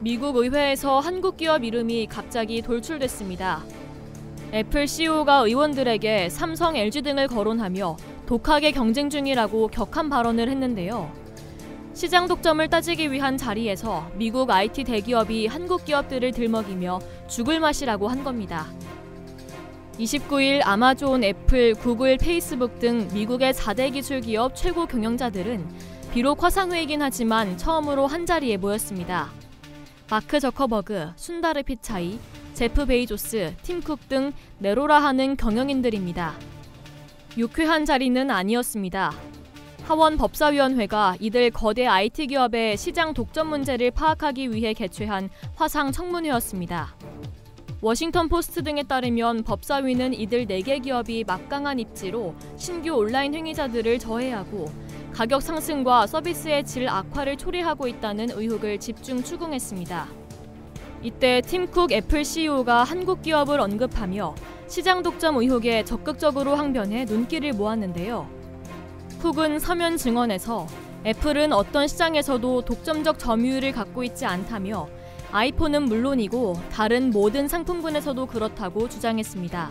미국 의회에서 한국 기업 이름이 갑자기 돌출됐습니다. 애플 CEO가 의원들에게 삼성, LG 등을 거론하며 독하게 경쟁 중이라고 격한 발언을 했는데요. 시장 독점을 따지기 위한 자리에서 미국 IT 대기업이 한국 기업들을 들먹이며 죽을 맛이라고 한 겁니다. 29일 아마존, 애플, 구글, 페이스북 등 미국의 4대 기술 기업 최고 경영자들은 비록 화상회의긴 하지만 처음으로 한자리에 모였습니다. 마크 저커버그, 순다르 피차이, 제프 베이조스, 팀쿡 등 내로라 하는 경영인들입니다. 유쾌한 자리는 아니었습니다. 하원 법사위원회가 이들 거대 IT 기업의 시장 독점 문제를 파악하기 위해 개최한 화상 청문회였습니다. 워싱턴 포스트 등에 따르면 법사위는 이들 4개 기업이 막강한 입지로 신규 온라인 행위자들을 저해하고 가격 상승과 서비스의 질 악화를 초래하고 있다는 의혹을 집중 추궁했습니다. 이때 팀쿡 애플 CEO가 한국 기업을 언급하며 시장 독점 의혹에 적극적으로 항변해 눈길을 모았는데요. 쿡은 서면 증언에서 애플은 어떤 시장에서도 독점적 점유율을 갖고 있지 않다며 아이폰은 물론이고 다른 모든 상품군에서도 그렇다고 주장했습니다.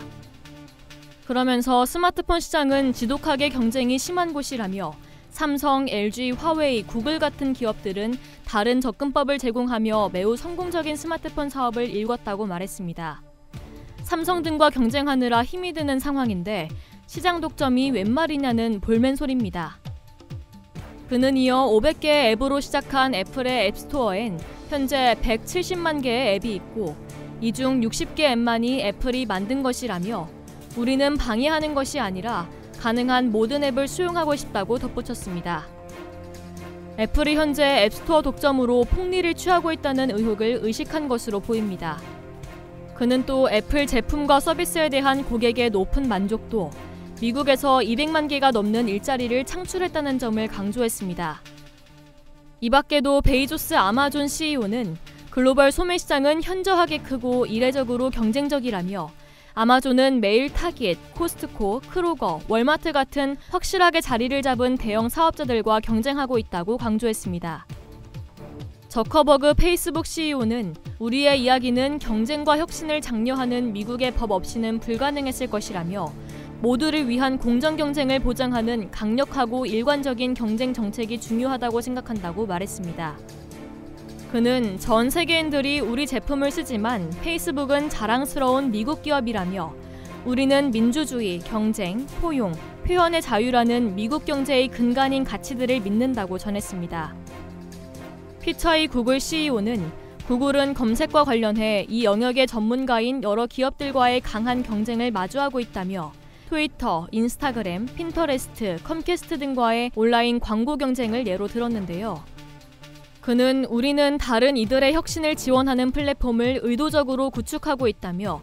그러면서 스마트폰 시장은 지독하게 경쟁이 심한 곳이라며 삼성, LG, 화웨이, 구글 같은 기업들은 다른 접근법을 제공하며 매우 성공적인 스마트폰 사업을 일궜다고 말했습니다. 삼성 등과 경쟁하느라 힘이 드는 상황인데 시장 독점이 웬 말이냐는 볼멘 소리입니다. 그는 이어 500개의 앱으로 시작한 애플의 앱스토어엔 현재 170만 개의 앱이 있고 이 중 60개 앱만이 애플이 만든 것이라며 우리는 방해하는 것이 아니라 가능한 모든 앱을 수용하고 싶다고 덧붙였습니다. 애플이 현재 앱스토어 독점으로 폭리를 취하고 있다는 의혹을 의식한 것으로 보입니다. 그는 또 애플 제품과 서비스에 대한 고객의 높은 만족도, 미국에서 200만 개가 넘는 일자리를 창출했다는 점을 강조했습니다. 이 밖에도 베이조스 아마존 CEO는 글로벌 소매 시장은 현저하게 크고 이례적으로 경쟁적이라며 아마존은 매일 타깃, 코스트코, 크로거, 월마트 같은 확실하게 자리를 잡은 대형 사업자들과 경쟁하고 있다고 강조했습니다. 저커버그 페이스북 CEO는 우리의 이야기는 경쟁과 혁신을 장려하는 미국의 법 없이는 불가능했을 것이라며 모두를 위한 공정 경쟁을 보장하는 강력하고 일관적인 경쟁 정책이 중요하다고 생각한다고 말했습니다. 그는 전 세계인들이 우리 제품을 쓰지만 페이스북은 자랑스러운 미국 기업이라며 우리는 민주주의, 경쟁, 포용, 표현의 자유라는 미국 경제의 근간인 가치들을 믿는다고 전했습니다. 피차이 구글 CEO는 구글은 검색과 관련해 이 영역의 전문가인 여러 기업들과의 강한 경쟁을 마주하고 있다며 트위터, 인스타그램, 핀터레스트, 컴캐스트 등과의 온라인 광고 경쟁을 예로 들었는데요. 그는 우리는 다른 이들의 혁신을 지원하는 플랫폼을 의도적으로 구축하고 있다며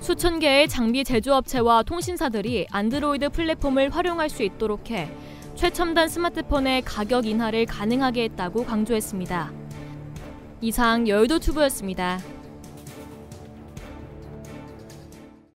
수천 개의 장비 제조업체와 통신사들이 안드로이드 플랫폼을 활용할 수 있도록 해 최첨단 스마트폰의 가격 인하를 가능하게 했다고 강조했습니다. 이상 여의도 투브였습니다.